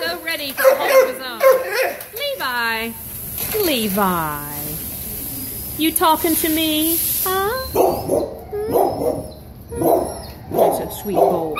so ready for hold his own. Levi, Levi, you talking to me, huh? Hmm? That's a sweet boy.